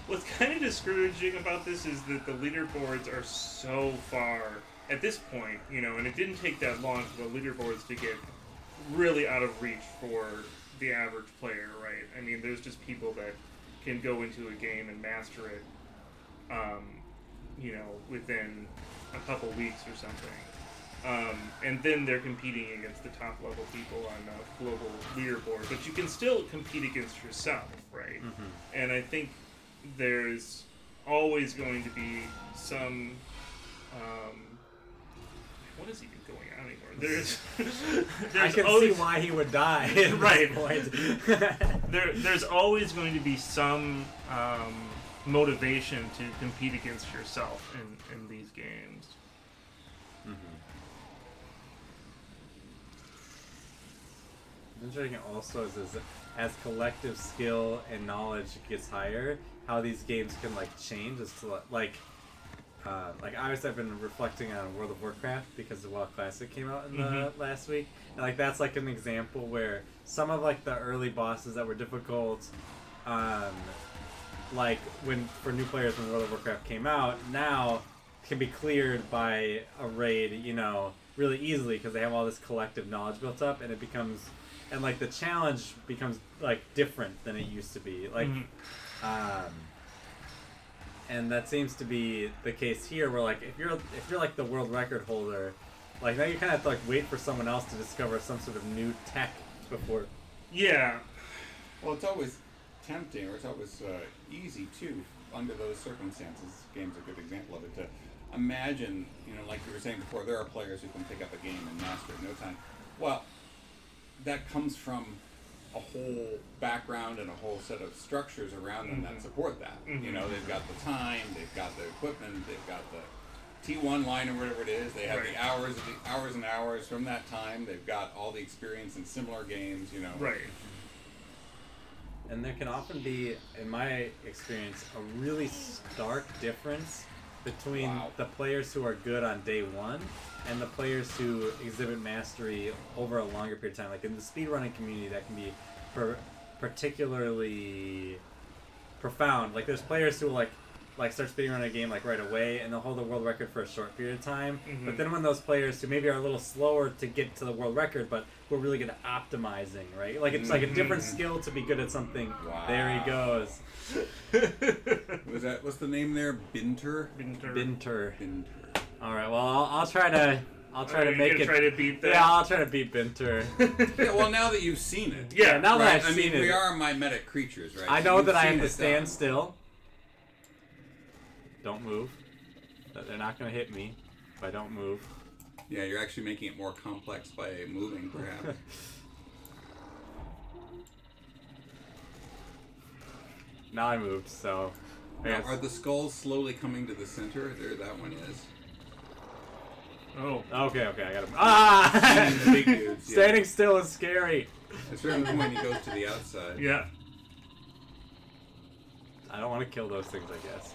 what's kind of discouraging about this is that the leaderboards are so far at this point, you know, and it didn't take that long for the leaderboards to get really out of reach for the average player, right? I mean, there's just people that can go into a game and master it, um, you know, within a couple weeks or something. Um, and then they're competing against the top level people on a global leaderboard. But you can still compete against yourself, right? Mhm. And I think there's always going to be some. Um, what is even going on anymore? There's, I can always, see why he would die. Right. point. there, there's always going to be some um, motivation to compete against yourself in, in these games. Interesting also is, is as collective skill and knowledge gets higher, how these games can like change is to like uh, like obviously I've been reflecting on World of Warcraft because the WoW Classic came out in the Mhm. last week, and like that's like an example where some of like the early bosses that were difficult, um, like when for new players when World of Warcraft came out, now can be cleared by a raid, you know, really easily because they have all this collective knowledge built up, and it becomes, and like the challenge becomes like different than it used to be, like. Mhm. Um, and that seems to be the case here, where like if you're if you're like the world record holder, like now you kind of have to like wait for someone else to discover some sort of new tech before. Yeah, Well, it's always tempting, or it's always uh, easy too, under those circumstances. This Game's a good example of it. To imagine, you know, like you were saying before, there are players who can pick up a game and master it in no time. Well, that comes from a whole background and a whole set of structures around them that Mhm. support that. You Mhm. know, they've got the time, they've got the equipment, they've got the T1 line or whatever it is. They have Right. the hours, the hours and hours from that time. They've got all the experience in similar games. You know, right. And there can often be, in my experience, a really stark difference between Wow. the players who are good on day one and the players who exhibit mastery over a longer period of time. Like in the speedrunning community, that can be per- particularly profound. Like there's players who like like start speedrunning a game like right away and they'll hold the world record for a short period of time. But Mhm. then when those players who maybe are a little slower to get to the world record, but who are really good at optimizing, right? Like it's like a different Mhm. skill to be good at something. Wow. There he goes. Was that what's the name there? Binter. Binter. Binter. Binter. All right. Well, I'll, I'll try to. I'll try Are to you make gonna it. Try to beat that. yeah, I'll try to beat Binter. Yeah, well, now that you've seen it, Yeah, now that? I've I seen mean, it, we are mimetic creatures, right? I know you've that I seen have to stand done. still. Don't move. That They're not gonna hit me if I don't move. Yeah, you're actually making it more complex by moving, perhaps. Now I moved, so. I now, are the skulls slowly coming to the center? There, that one is. oh. Okay, okay, I got him. Ah! The big dudes, yeah. Standing still is scary. It's certain when he goes to the outside. Yeah. I don't want to kill those things, I guess.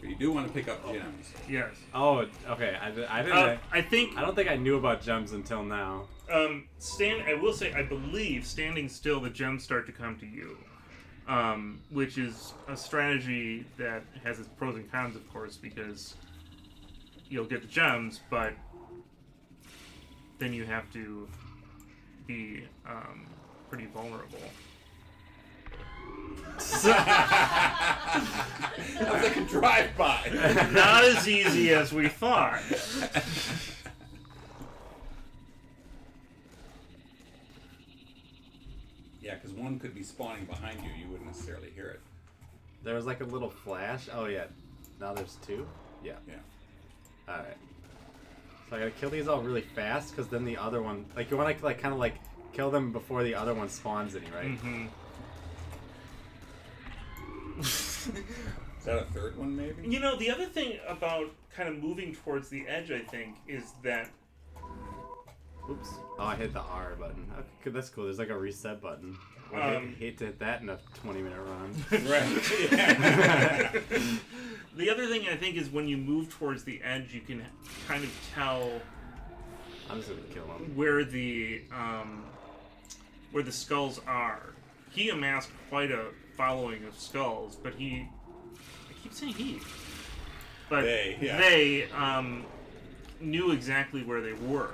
But you do want to pick up gems. Yes. Oh, okay. I, I didn't. Uh, I think I don't think I knew about gems until now. um, stand. I will say, I believe standing still, the gems start to come to you, um, which is a strategy that has its pros and cons, of course, because you'll get the gems, but then you have to be um, pretty vulnerable. That was like a drive-by. Not as easy as we thought. yeah, because one could be spawning behind you. You wouldn't necessarily hear it. There was like a little flash. Oh yeah. Now there's two. Yeah. Yeah. All right. So I gotta kill these all really fast, because then the other one, like you want to like kind of like kill them before the other one spawns any, right? hmm Is that a third one, maybe? You know, the other thing about kind of moving towards the edge, I think, is that Oops. Oh, I hit the R button. Okay, that's cool. There's like a reset button. I hate- Um, hate to hit that in a 20 minute run. Right. The other thing I think is when you move towards the edge, you can kind of tell I'm just gonna kill him. where the um, where the skulls are. He amassed quite a following of skulls, but he I keep saying he, but They, yeah. they um, knew exactly where they were,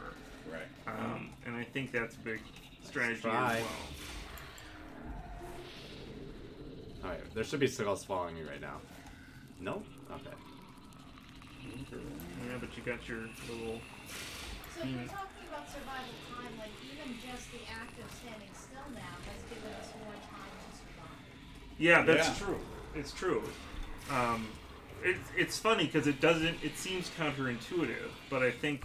right. um, and I think that's a big strategy try. as well. Alright, there should be skulls following you right now. No? Okay. Yeah, but you got your little So if Hmm. we're talking about survival time, like even just the act of standing still now has given us more time to survive. Yeah, that's Yeah. true. It's true. Um, it, it's funny because it doesn't. It seems counterintuitive, but I think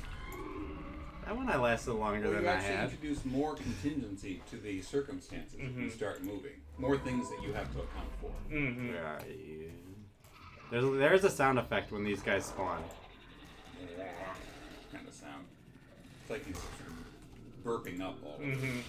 That one I lasted longer Well, than you I actually introduce more contingency to the circumstances if you Mhm. start moving. More things that you have to account for. Where are? There's, there's a sound effect when these guys spawn. Kind of sound. It's like he's burping up all over Mhm.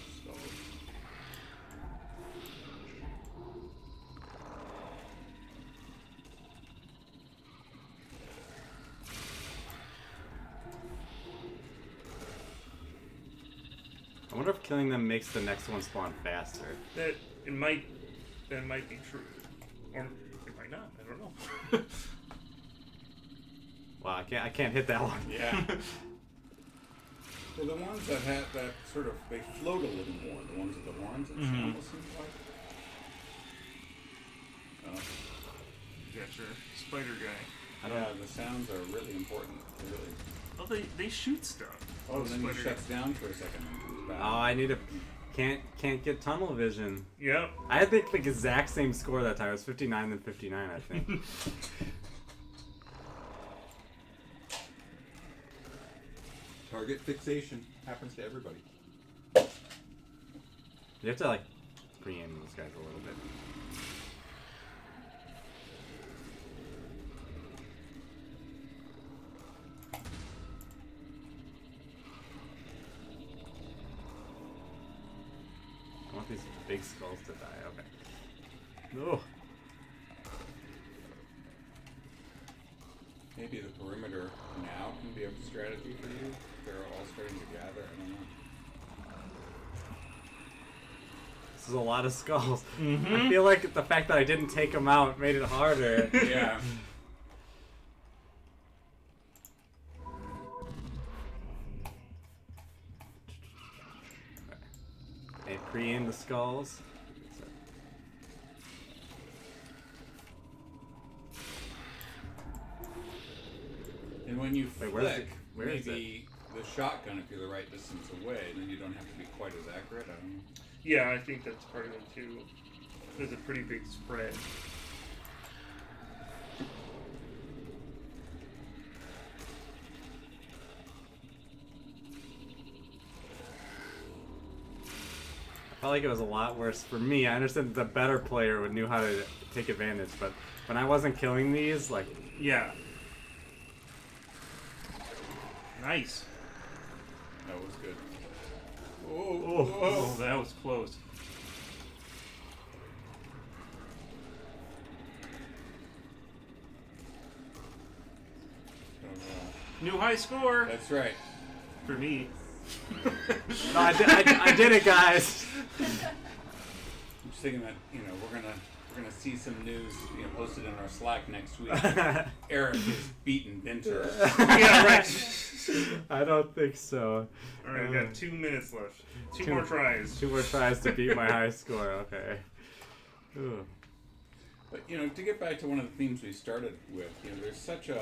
I wonder if killing them makes the next one spawn faster. that it might that might be true, or it might not. I don't know. Wow, I can't I can't hit that one. Yeah. Well, the ones that have that sort of they float a little more. The ones with the horns, it Mhm. almost seems like. Oh, Got your spider guy. I don't yeah, the sounds are really important. They really. Oh, they they shoot stuff. Oh, and then he Spider shuts down for a second and. Oh, I need to can't can't get tunnel vision. Yep. I had the, the exact same score that time. It was 59 and 59, I think. Target fixation happens to everybody. you have to like pre-aim those guys a little bit. Lot of skulls. I Mhm. feel like the fact that I didn't take them out made it harder. Yeah. and pre-aim the skulls. And when you Wait, flick, it- where is maybe the shotgun if you're the right distance away, then you don't have to be quite as accurate. I don't know. Yeah, I think that's part of it too. There's a pretty big spread. I felt like it was a lot worse for me. I understand the better player would knew how to take advantage, but when I wasn't killing these, like Yeah. Nice. That was good. Oh, oh, that was close. New high score That's right. for me. no, I did, I, I did it, guys. I'm just thinking that you know we're gonna we're gonna see some news you know posted in our Slack next week. Eric has beaten Binter. yeah, right. I don't think so. All right, we got two minutes left. Two, Two- more tries. Two more tries to beat my high score. Okay. Ooh. But you know, to get back to one of the themes we started with, you know, there's such a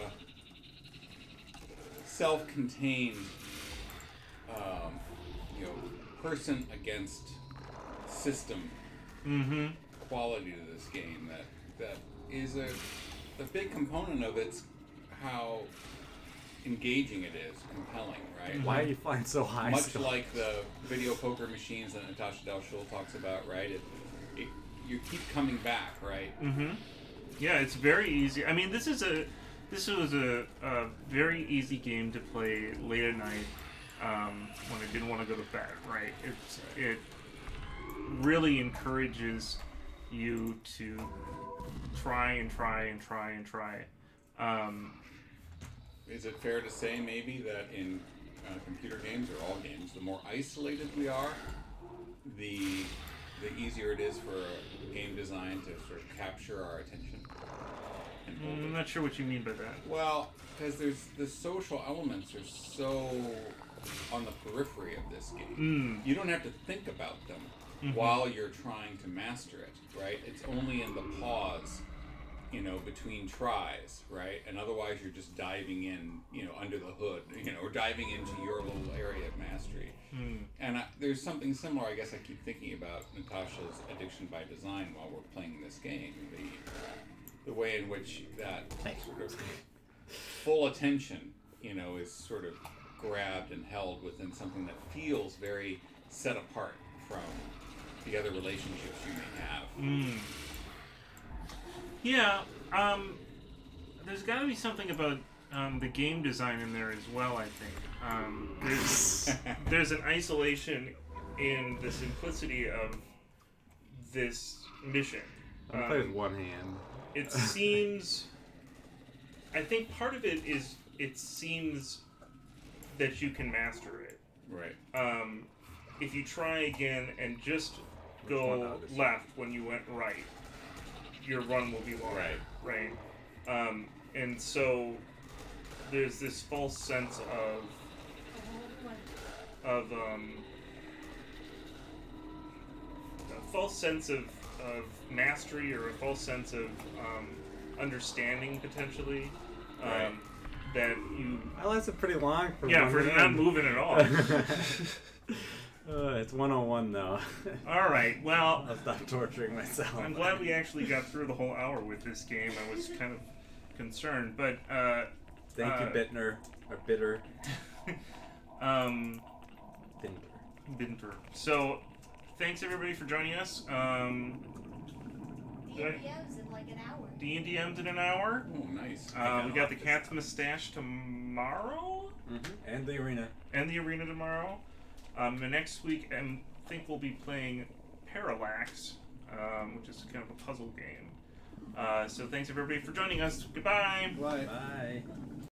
self-contained, um, you know, person against system Mm-hmm. Quality to this game that that is a the big component of it's how engaging it is, compelling, right? Why are you flying so high? Much still? like the video poker machines that Natasha Dow Schüll talks about, right? It, it, you keep coming back, right? Mm-hmm. Yeah, it's very easy. I mean, this is a this was a, a very easy game to play late at night. um, when I didn't want to go to bed. Right? It's it really encourages you to try and try and try and try. Um, Is it fair to say maybe that in uh, computer games or all games, the more isolated we are, the the easier it is for game design to sort of capture our attention? I'm it? not sure what you mean by that. Well, because there's the social elements are so on the periphery of this game. Mm. You don't have to think about them Mhm. while you're trying to master it, right? It's only in the pause, you know, between tries, right? And otherwise, you're just diving in, you know, under the hood, you know, or diving into your little area of mastery. Mm. And I, there's something similar, I guess I keep thinking about Natasha's addiction by design while we're playing this game. The, the way in which that sort of full attention, you know, is sort of grabbed and held within something that feels very set apart from the other relationships you may have. Mm. Yeah, um, there's got to be something about um, the game design in there as well. I think um, there's there's an isolation in the simplicity of this mission. I play with Um, one hand. it seems. I think part of it is it seems that you can master it. Right. Um, if you try again and just Which one go now? This one? left when you went right, your run will be long. Right. Right. Um, and so there's this false sense of of um, a false sense of, of mastery or a false sense of um, understanding potentially um, Right. that you My lives are pretty long for yeah one for not moving at all. uh, it's 101 though. all right, well. I'll stop torturing myself. I'm glad we actually got through the whole hour with this game. I was kind of concerned, but uh, Thank you, uh, Bittner. Or Bitter. um, Bitter. Binter. So, thanks everybody for joining us. Um, The NBM's in like an hour. D and DM's in an hour. Oh, nice. Uh, we got the cat's mustache tomorrow, Mm-hmm. And the arena. and the arena tomorrow. Um, and next week, I think we'll be playing Parallax, um, which is kind of a puzzle game. Uh, so thanks everybody for joining us. Goodbye. Right. Bye.